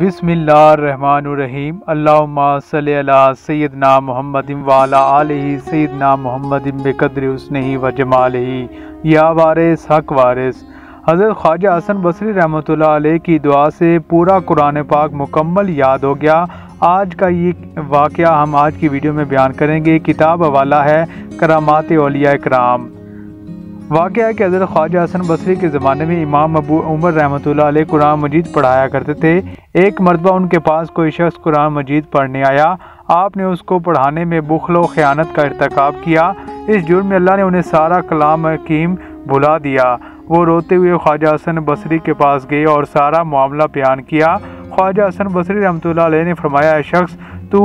बिस्मिल्लाहिर्रहमानुर्रहीम। अल्लाहुम्मा सल्लि अला सय्यदना मुहम्मद वाला आलिहि सय्यदना मुहम्मद बेकद्र उसनही व जमालही। या वारिस, हक वारिस। हज़रत ख्वाजा हसन बसरी अलैह की दुआ से पूरा कुरान पाक मुकम्मल याद हो गया। आज का ये वाक़ हम आज की वीडियो में बयान करेंगे। किताब हवाला है करामात अलिया कराम वाक़ है कि हज़रत ख्वाजा हसन बसरी के ज़माने में इमाम अबू उमर रहमत कुरान मजीद पढ़ाया करते थे। एक मरतबा उनके पास कोई शख्स कुरान मजीद पढ़ने आया। आपने उसको पढ़ाने में बुखलो ख़यानत का इरतकब किया। इस जुर्म में अल्लाह ने उन्हें सारा कलाम हकीम भुला दिया। वो रोते हुए ख्वाजा हसन बसरी के पास गए और सारा मामला बयान किया। ख्वाजा हसन बसरी रहमत ने फरमाया शख्स, तू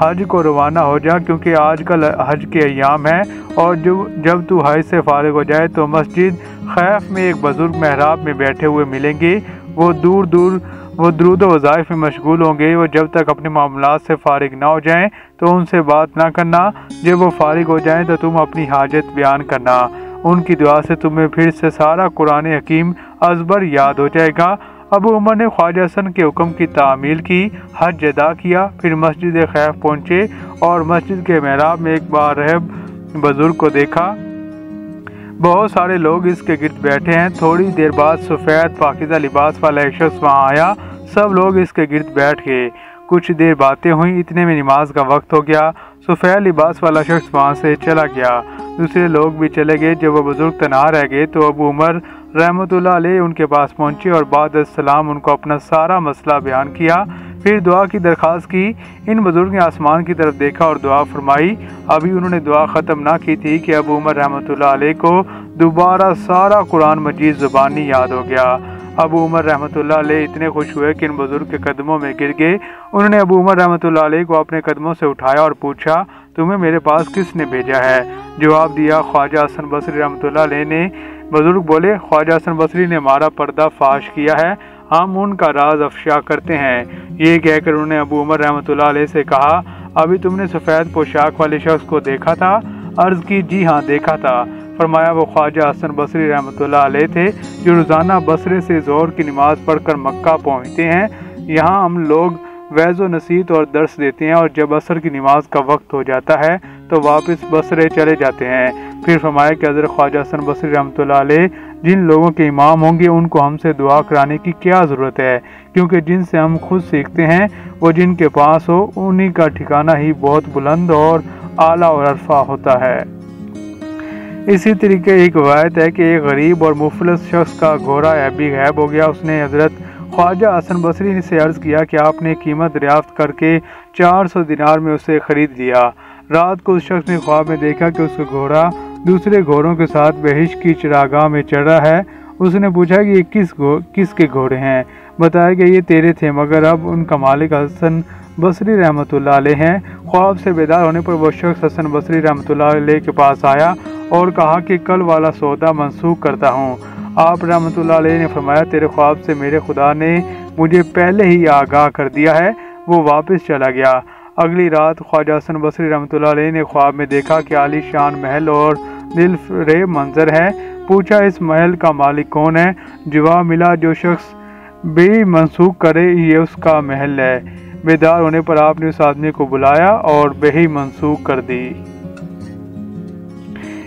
हज को रवाना हो जा, क्योंकि आजकल हज के अयाम हैं, और जो, जब तू हज से फारग हो जाए तो मस्जिद खैफ में एक बुज़ुर्ग महराब में बैठे हुए मिलेंगे। वो दूर दूर, वो दरूद वज़ाइफ में मशगूल होंगे। वो जब तक अपने मामला से फारिग ना हो जाएँ तो उनसे बात ना करना। जब वो फारिग हो जाएँ तो तुम अपनी हाजत बयान करना। उनकी दुआ से तुम्हें फिर से सारा कुरान हकीम अजबर याद हो जाएगा। अबू उमर ने ख्वाजा हसन के हुक्म की तामील की, हज अदा किया, फिर मस्जिद खैफ पहुँचे और मस्जिद के महराब में एक बार रहब बुज़ुर्ग को देखा। बहुत सारे लोग इसके गिरद बैठे हैं। थोड़ी देर बाद सफ़ेद पाकिजा लिबास वाला एक शख्स वहाँ आया। सब लोग इसके गिरद बैठ गए। कुछ देर बातें हुई। इतने में नमाज़ का वक्त हो गया। सफ़ेद लिबास वाला शख्स वहाँ से चला गया। दूसरे लोग भी चले गए। जब वह बुज़ुर्ग तना रह गए तो अबू उमर रहमत उनके पास पहुँचे और बाद सलाम उनको अपना सारा मसला बयान किया। फिर दुआ की दरख्वास्त की। इन बुज़ुर्ग ने आसमान की तरफ़ देखा और दुआ फरमाई। अभी उन्होंने दुआ ख़त्म ना की थी कि अबू उमर रहमत को दोबारा सारा कुरान मजीद ज़ुबानी याद हो गया। अबू उमर रहमत इतने खुश हुए कि इन बुज़ुर्ग के कदमों में गिर गए। उन्होंने अबू उमर रहमत को अपने कदमों से उठाया और पूछा, तुम्हें मेरे पास किसने भेजा है? जवाब दिया, ख्वाजा हसन बसरी रहमत ने। बुज़ुर्ग बोले, ख्वाजा हसन बसरी ने हमारा पर्दा फाश किया है। हम उनका राज अफशा करते हैं। ये कहकर उन्होंने अबू उमर रहमत से कहा, अभी तुमने सफ़ेद पोशाक वाले शख्स को देखा था? अर्ज़ की, जी हाँ देखा था। फरमाया, वो ख्वाजा हसन बसरी रहमत थे, जो रोज़ाना बसरे से ज़ोर की नमाज़ पढ़कर मक्का पहुँचते हैं। यहाँ हम लोग वैज़ नसीत और दर्स देते हैं और जब असर की नमाज़ का वक्त हो जाता है तो वापस बसरे चले जाते हैं। फिर फरमाया कि, हज़रत ख्वाजा हसन बसरी रहमत जिन लोगों के इमाम होंगे, उनको हमसे दुआ कराने की क्या ज़रूरत है? क्योंकि जिनसे हम खुद सीखते हैं, वो जिनके पास हो, उन्हीं का ठिकाना ही बहुत बुलंद और आला और अरफा होता है। इसी तरीके एक रवायत है कि एक गरीब और मुफलस शख्स का घोड़ा ऐबी गैब हो गया। उसने हज़रत ख्वाजा हसन बसरी से अर्ज़ किया कि आपने कीमत दरियाफ्त करके चार सौ दिनार में उसे ख़रीद लिया। रात को उस शख्स ने ख्वाब में देखा कि उसका घोड़ा दूसरे घोड़ों के साथ बहिश की चरागाह में चढ़ा है। उसने पूछा कि ये किस घो, किसके घोड़े हैं? बताया कि ये तेरे थे, मगर अब उनका मालिक हसन बसरी रहमत हैं। ख्वाब से बेदार होने पर वह शख्स हसन बसरी रहमत के पास आया और कहा कि कल वाला सौदा मनसूख करता हूँ। आप रहमत ने फरमाया, तेरे ख्वाब से मेरे खुदा ने मुझे पहले ही आगाह कर दिया है, वो वापस चला गया। अगली रात ख्वाजा हसन बसरी रहमत ने ख्वाब में देखा कि आली शान महल और दिल रे मंजर है। पूछा, इस महल का मालिक कौन है? जवाब मिला, जो शख्स बे मनसूख करे, ये उसका महल है। बेदार होने पर आपने उस आदमी को बुलाया और बेही मनसूख कर दी।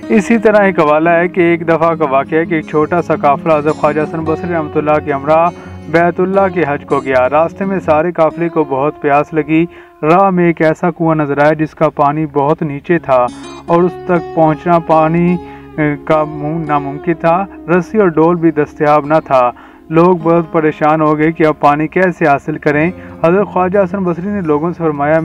इसी तरह एक हवाला है कि एक दफ़ा का वाक़ है कि एक छोटा सा काफिला हज़रत ख्वाजा हसन बसरी रहमतुल्लाह के हमरा बैतुल्ला के हज को गया। रास्ते में सारे काफिले को बहुत प्यास लगी। राह में एक ऐसा कुआँ नज़र आया जिसका पानी बहुत नीचे था और उस तक पहुँचना पानी का नामुमकिन था। रस्सी और डोल भी दस्तियाब न था। लोग बहुत परेशान हो गए कि अब पानी कैसे हासिल करें। हज़रत ख्वाजा हसन बसरी ने लोगों से फरमाया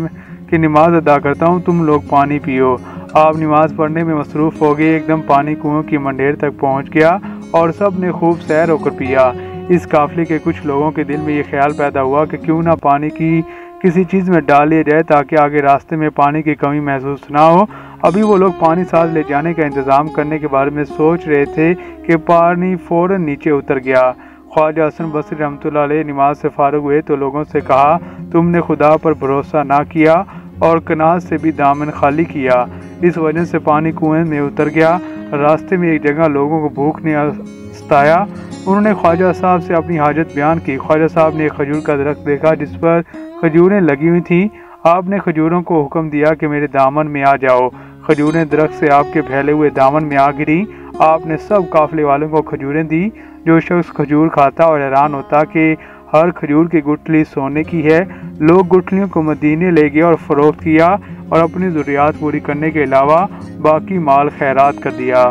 कि नमाज़ अदा करता हूँ, तुम लोग पानी पियो। आप नमाज़ पढ़ने में मसरूफ़ हो गए, एकदम पानी कुओं की मंडेर तक पहुँच गया और सबने खूब सैर होकर पिया। इस काफिले के कुछ लोगों के दिल में ये ख्याल पैदा हुआ कि क्यों ना पानी की किसी चीज़ में डाल लिया जाए ताकि आगे रास्ते में पानी की कमी महसूस ना हो। अभी वो लोग पानी साथ ले जाने का इंतज़ाम करने के बारे में सोच रहे थे कि पानी फ़ौर नीचे उतर गया। ख्वाजा हसन बसरी रहमत नमाज़ से फारग हुए तो लोगों से कहा, तुमने खुदा पर भरोसा ना किया और कनाज से भी दामन खाली किया। इस वजह से पानी कुएँ में उतर गया। रास्ते में एक जगह लोगों को भूख ने दोस्त आया उन्होंने ख्वाजा साहब से अपनी हाजत बयान की। ख्वाजा साहब ने एक खजूर का दरख्त देखा, जिस पर खजूरें लगी हुई थी। आपने खजूरों को हुक्म दिया कि मेरे दामन में आ जाओ। खजूरें दरख्त से आपके फैले हुए दामन में आ गिरी। आपने सब काफले वालों को खजूरें दी। जो शख्स खजूर खाता और हैरान होता कि हर खजूर की गुठली सोने की है, लोग गुठलियों को मदीने ले गए और फरोख्त किया। और अपनी ज़रूरियात पूरी करने के अलावा बाकी माल खैरात कर दिया।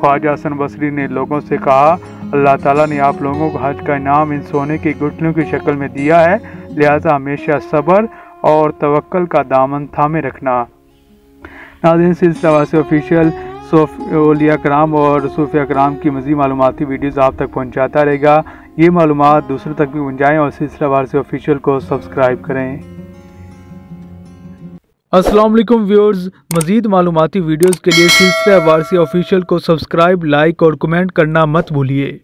ख्वाजा हसन बसरी ने लोगों से कहा, अल्लाह ताला ने आप लोगों को हज का इनाम इन सोने की गुठलियों की शक्ल में दिया है, लिहाजा हमेशा सब्र और तवक्ल का दामन थामे रखना। नादिन सिलसिला ऑफिशियल। सोफिया कराम और सूफिया कराम की मजीद मालूमती वीडियोज़ आप तक पहुँचाता रहेगा। ये मालूम दूसरों तक भी पहुँचाएँ और सिलसिला वार से ऑफिशियल को सब्सक्राइब करें। वालेकुम व्यूअर्स। मज़ीद मालूमती वीडियोज़ के लिए सिलसिला वारसी ऑफिशियल को सब्सक्राइब, लाइक और कमेंट करना मत भूलिए।